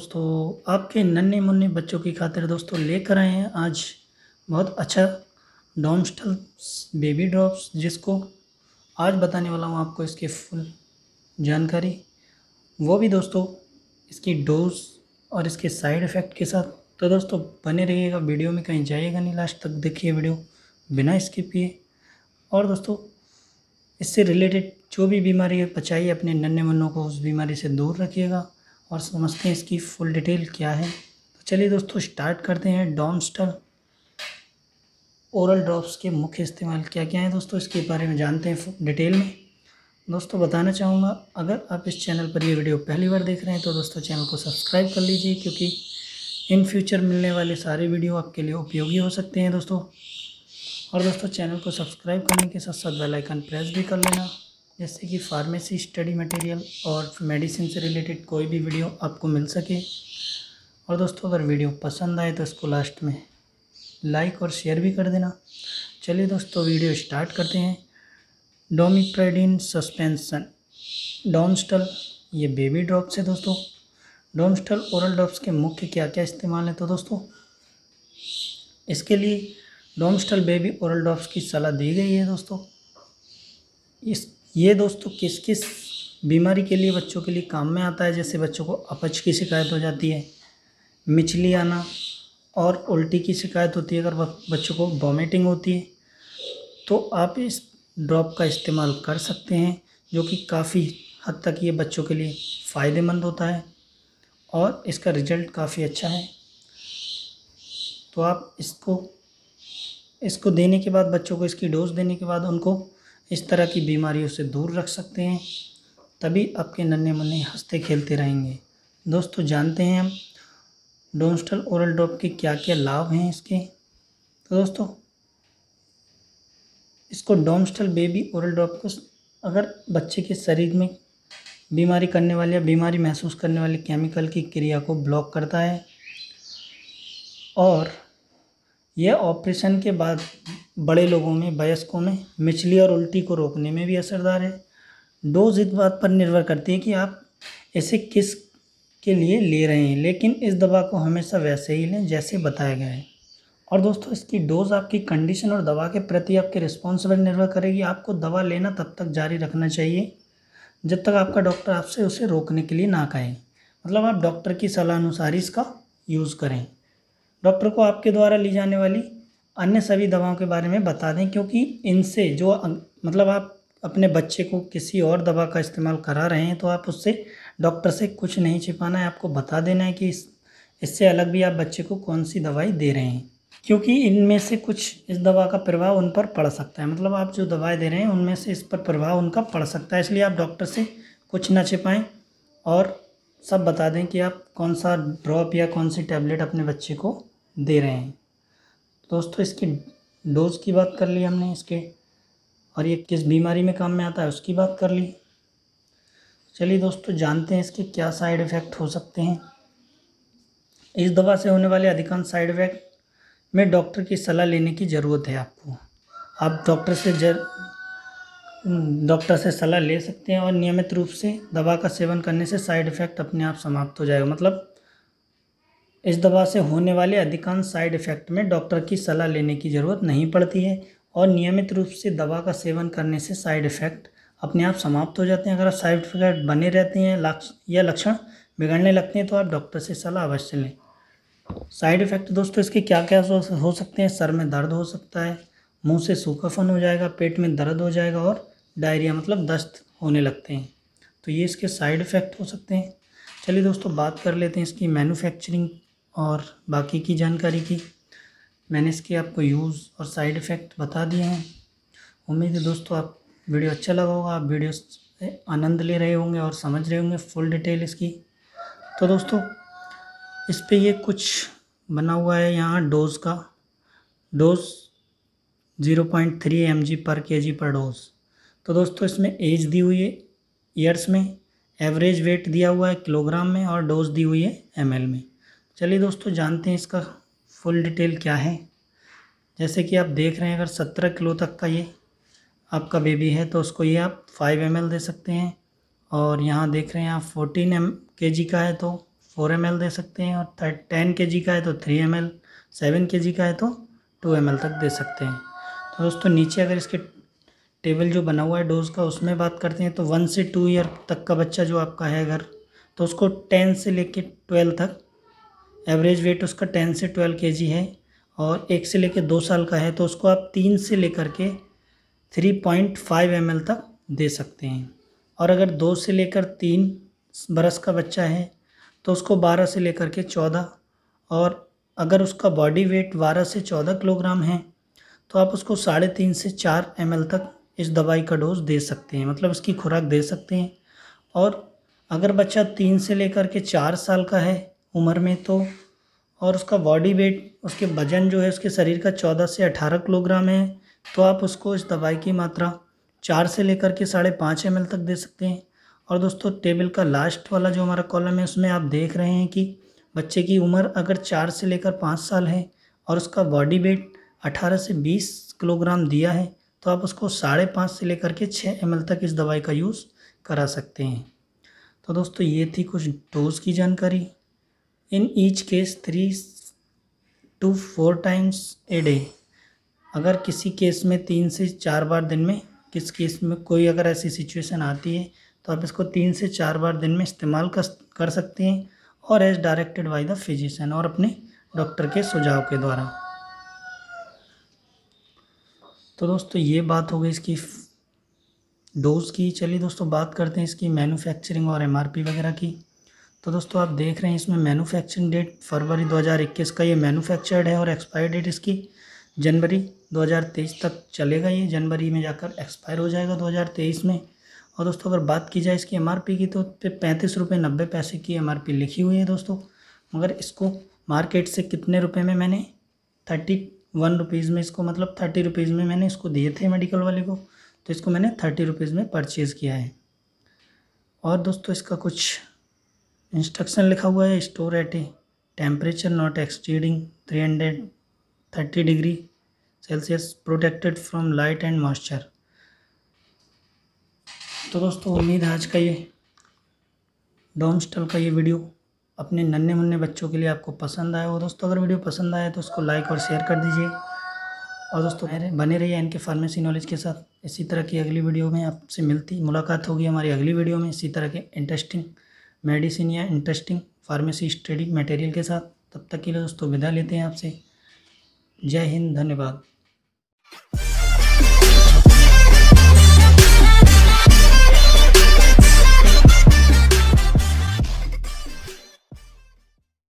दोस्तों, आपके नन्हे मुन्ने बच्चों की खातिर दोस्तों लेकर आए हैं आज बहुत अच्छा डॉमस्टल बेबी ड्रॉप्स जिसको आज बताने वाला हूँ आपको इसके फुल जानकारी। वो भी दोस्तों इसकी डोज और इसके साइड इफ़ेक्ट के साथ। तो दोस्तों, बने रहिएगा, वीडियो में कहीं जाइएगा नहीं लास्ट तक देखिए वीडियो बिना स्किप किए। और दोस्तों, इससे रिलेटेड जो भी बीमारी है, बचाइए अपने नन्हे मुन्नों को, उस बीमारी से दूर रखिएगा। और समझते हैं, इसकी फुल डिटेल क्या है? तो चलिए दोस्तों स्टार्ट करते हैं डॉमस्टर ओरल ड्रॉप्स के मुख्य इस्तेमाल क्या क्या हैं दोस्तों, इसके बारे में जानते हैं डिटेल में। दोस्तों, बताना चाहूँगा, अगर आप इस चैनल पर ये वीडियो पहली बार देख रहे हैं तो दोस्तों चैनल को सब्सक्राइब कर लीजिए, क्योंकि इन फ्यूचर मिलने वाले सारे वीडियो आपके लिए उपयोगी हो सकते हैं दोस्तों। और दोस्तों चैनल को सब्सक्राइब करने के साथ साथ बेल आइकन प्रेस भी कर लेना। जैसे कि फार्मेसी स्टडी मटेरियल और मेडिसिन से रिलेटेड कोई भी वीडियो आपको मिल सके। और दोस्तों, अगर वीडियो पसंद आए तो इसको लास्ट में लाइक और शेयर भी कर देना। चलिए दोस्तों वीडियो स्टार्ट करते हैं। डोमिप्रेडिन सस्पेंसन डोमस्टल ये बेबी ड्रॉप्स है दोस्तों। डोमस्टल ओरल ड्रॉप्स के मुख्य क्या क्या इस्तेमाल है तो दोस्तों, इसके लिए डोमस्टल बेबी ओरल ड्रॉप्स की सलाह दी गई है दोस्तों। इस ये दोस्तों किस किस बीमारी के लिए बच्चों के लिए काम में आता है? जैसे बच्चों को अपच की शिकायत हो जाती है मिचली आना और उल्टी की शिकायत होती है अगर बच्चों को वॉमिटिंग होती है तो आप इस ड्रॉप का इस्तेमाल कर सकते हैं, जो कि काफ़ी हद तक ये बच्चों के लिए फ़ायदेमंद होता है और इसका रिज़ल्ट काफ़ी अच्छा है। तो आप इसको इसको देने के बाद, बच्चों को इसकी डोज देने के बाद उनको इस तरह की बीमारियों से दूर रख सकते हैं। तभी आपके नन्हे मुन्ने हँसते खेलते रहेंगे। दोस्तों, जानते हैं हम डोमस्टल ओरल ड्रॉप के क्या क्या लाभ हैं इसके? तो दोस्तों, इसको डोमस्टल बेबी ओरल ड्रॉप को अगर बच्चे के शरीर में बीमारी करने वाले या बीमारी महसूस करने वाले केमिकल की क्रिया को ब्लॉक करता है और यह ऑपरेशन के बाद बड़े लोगों में, वयस्कों में मिचली और उल्टी को रोकने में भी असरदार है। डोज इस बात पर निर्भर करती है कि आप इसे किस के लिए ले रहे हैं, लेकिन इस दवा को हमेशा वैसे ही लें जैसे बताया गया है। और दोस्तों, इसकी डोज आपकी कंडीशन और दवा के प्रति आपके रिस्पॉन्स पर निर्भर करेगी। आपको दवा लेना तब तक जारी रखना चाहिए, जब तक आपका डॉक्टर आपसे उसे रोकने के लिए ना कहे। मतलब आप डॉक्टर की सलाह अनुसार इसका यूज़ करें। डॉक्टर को आपके द्वारा ली जाने वाली अन्य सभी दवाओं के बारे में बता दें, क्योंकि इनसे जो मतलब आप अपने बच्चे को किसी और दवा का इस्तेमाल करा रहे हैं तो आप उससे डॉक्टर से कुछ नहीं छिपाना है। आपको बता देना है कि इस, इससे अलग भी आप बच्चे को कौन सी दवाई दे रहे हैं, क्योंकि इनमें से कुछ इस दवा का प्रभाव उन पर पड़ सकता है। मतलब आप जो दवाएँ दे रहे हैं, उनमें से इस पर प्रभाव उनका पड़ सकता है, इसलिए आप डॉक्टर से कुछ ना छिपाएँ और सब बता दें कि आप कौन सा ड्रॉप या कौन सी टैबलेट अपने बच्चे को दे रहे हैं। दोस्तों, इसके डोज की बात कर ली हमने इसके, और ये किस बीमारी में काम में आता है उसकी बात कर ली। चलिए दोस्तों, जानते हैं इसके क्या साइड इफ़ेक्ट हो सकते हैं। इस दवा से होने वाले अधिकांश साइड इफ़ेक्ट में डॉक्टर की सलाह लेने की ज़रूरत है आपको। आप डॉक्टर से जर डॉक्टर से सलाह ले सकते हैं और नियमित रूप से दवा का सेवन करने से साइड इफ़ेक्ट अपने आप समाप्त हो जाएगा। मतलब इस दवा से होने वाले अधिकांश साइड इफ़ेक्ट में डॉक्टर की सलाह लेने की ज़रूरत नहीं पड़ती है और नियमित रूप से दवा का सेवन करने से साइड इफ़ेक्ट अपने आप समाप्त हो जाते हैं। अगर आप साइड इफ़ेक्ट बने रहते हैं या लक्षण बिगड़ने लगते हैं तो आप डॉक्टर से सलाह अवश्य लें। साइड इफ़ेक्ट दोस्तों, इसके क्या क्या हो सकते हैं? सर में दर्द हो सकता है, मुँह से सूखापन हो जाएगा, पेट में दर्द हो जाएगा और डायरिया मतलब दस्त होने लगते हैं। तो ये इसके साइड इफ़ेक्ट हो सकते हैं। चलिए दोस्तों, बात कर लेते हैं इसकी मैन्युफैक्चरिंग और बाकी की जानकारी की। मैंने इसके आपको यूज़ और साइड इफ़ेक्ट बता दिए हैं। उम्मीद है दोस्तों आप वीडियो अच्छा लगा होगा, आप वीडियो से आनंद ले रहे होंगे और समझ रहे होंगे फुल डिटेल इसकी। तो दोस्तों, इस पर ये कुछ बना हुआ है यहाँ डोज का। Dose zero point three M G per K G पर डोज। तो दोस्तों, इसमें एज दी हुई है ईयर्स में, एवरेज वेट दिया हुआ है किलोग्राम में और डोज दी हुई है एम में। चलिए दोस्तों, जानते हैं इसका फुल डिटेल क्या है। जैसे कि आप देख रहे हैं, अगर सत्रह किलो तक का ये आपका बेबी है तो उसको ये आप फाइव एम दे सकते हैं। और यहाँ देख रहे हैं आप फोर्टीन एम के जी का है तो फोर एम दे सकते हैं। और टेन के जी का है तो थ्री एम एल सेवन के जी का है तो टू एम तक दे सकते हैं। तो दोस्तों, नीचे अगर इसके टेबल जो बना हुआ है डोज का, उसमें बात करते हैं तो वन से टू ईयर तक का बच्चा जो आपका है, अगर तो उसको टेन से लेके ट्वेल्व तक एवरेज वेट उसका टेन से ट्वेल्व के है और एक से लेकर दो साल का है तो उसको आप तीन से लेकर के थ्री पॉइंट फाइव एम तक दे सकते हैं। और अगर दो से लेकर तीन बरस का बच्चा है तो उसको बारह से लेकर के चौदह, और अगर उसका बॉडी वेट बारह से चौदह किलोग्राम है तो आप उसको साढ़े तीन से चार एम तक इस दवाई का डोज दे सकते हैं मतलब इसकी खुराक दे सकते हैं। और अगर बच्चा तीन से लेकर के चार साल का है उम्र में तो और उसका बॉडी वेट उसके वज़न जो है, उसके शरीर का चौदह से अठारह किलोग्राम है तो आप उसको इस दवाई की मात्रा चार से लेकर के साढ़े पाँच एम तक दे सकते हैं। और दोस्तों टेबल का लास्ट वाला जो हमारा कॉलम है, उसमें आप देख रहे हैं कि बच्चे की उम्र अगर चार से लेकर पाँच साल है, और उसका बॉडी वेट अठारह से बीस किलोग्राम दिया है तो आप उसको साढ़े पाँच से लेकर के छः एम तक इस दवाई का यूज़ करा सकते हैं। तो दोस्तों, ये थी कुछ डोज की जानकारी। In each case three two four times a day अगर किसी केस में तीन से चार बार दिन में, किस केस में कोई अगर ऐसी सिचुएशन आती है तो आप इसको तीन से चार बार दिन में इस्तेमाल कर सकते हैं और as directed by the physician और अपने डॉक्टर के सुझाव के द्वारा। तो दोस्तों, ये बात हो गई इसकी डोज की। चलिए दोस्तों, बात करते हैं इसकी मैन्युफैक्चरिंग और एमआरपी वगैरह की। तो दोस्तों, आप देख रहे हैं इसमें मैन्युफैक्चरिंग डेट फरवरी 2021 का ये मैन्युफैक्चर्ड है और एक्सपायर डेट इसकी जनवरी 2023 तक चलेगा ये। जनवरी में जाकर एक्सपायर हो जाएगा 2023 में। और दोस्तों, अगर बात की जाए इसकी एमआरपी की तो पैंतीस रुपये नब्बे पैसे की एमआरपी लिखी हुई है दोस्तों। मगर इसको मार्केट से कितने रुपये में मैंने थर्टी वन रुपीज़ में इसको मतलब थर्टी रुपीज़ में मैंने इसको दिए थे मेडिकल वाले को तो इसको मैंने थर्टी रुपीज़ में परचेज़ किया है। और दोस्तों, इसका कुछ इंस्ट्रक्शन लिखा हुआ है store at a temperature not exceeding three hundred thirty degree Celsius protected from light and moisture तो दोस्तों, उम्मीद है आज का ये डोमस्टल का ये वीडियो अपने नन्हे मुन्ने बच्चों के लिए आपको पसंद आया हो। दोस्तों, अगर वीडियो पसंद आया तो उसको लाइक और शेयर कर दीजिए। और दोस्तों, बने रहिए इनके फार्मेसी नॉलेज के साथ। इसी तरह की अगली वीडियो में आपसे मिलती, मुलाकात होगी हमारी अगली वीडियो में। इसी तरह के इंटरेस्टिंग मेडिसिन या इंटरेस्टिंग फार्मेसी स्टडी मटेरियल के साथ। तब तक के लिए दोस्तों विदा लेते हैं आपसे। जय हिंद, धन्यवाद।